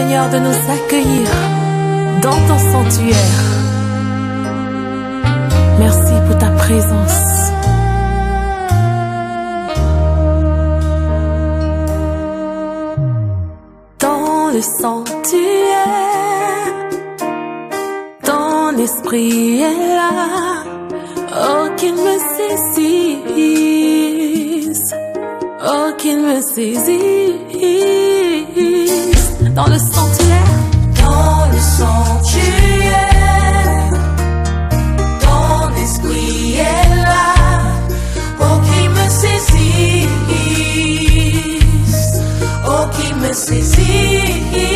Seigneur, de nous accueillir dans ton sanctuaire. Merci pour ta présence. Dans le sanctuaire, ton esprit est là. Oh, qu'il me saisisse. Oh, qu'il me saisisse dans le sanctuaire, dans le sanctuaire, ton esprit est là, oh qui me saisisse, oh qui me saisisse.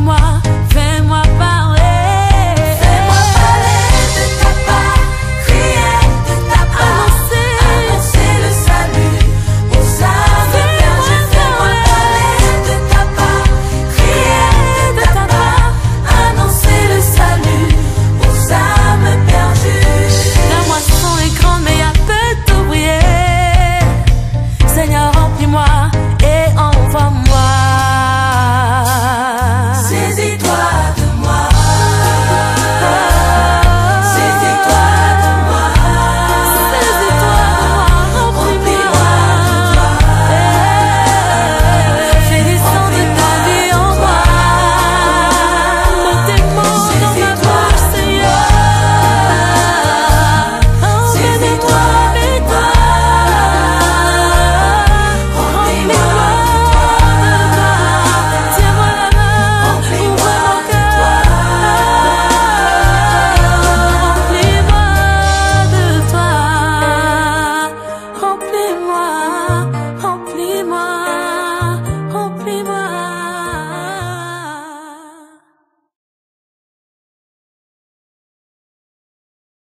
moi.